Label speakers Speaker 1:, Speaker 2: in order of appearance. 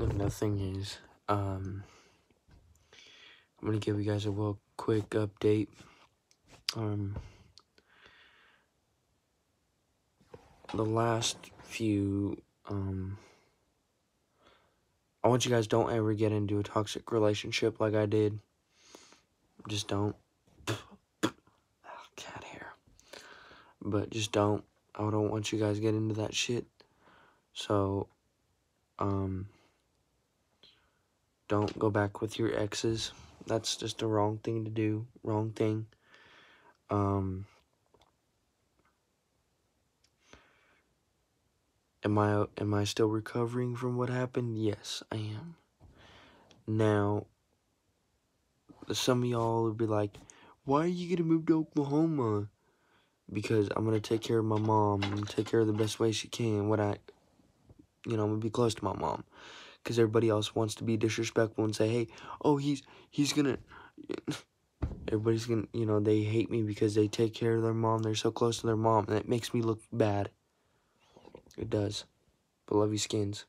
Speaker 1: Nothing is. Um, I'm gonna give you guys a real quick update. Um, the last few, um, I want you guys don't ever get into a toxic relationship like I did. Just don't. Cat hair. But just don't. I don't want you guys get into that shit. So, um, don't go back with your exes. That's just the wrong thing to do. Wrong thing. Um, am I am I still recovering from what happened? Yes, I am. Now, some of y'all would be like, "Why are you gonna move to Oklahoma?" Because I'm gonna take care of my mom and take care of the best way she can. What I, you know, I'm gonna be close to my mom because everybody else wants to be disrespectful and say, hey, oh, he's, he's gonna, everybody's gonna, you know, they hate me because they take care of their mom, they're so close to their mom, and it makes me look bad. It does. But love you, skins.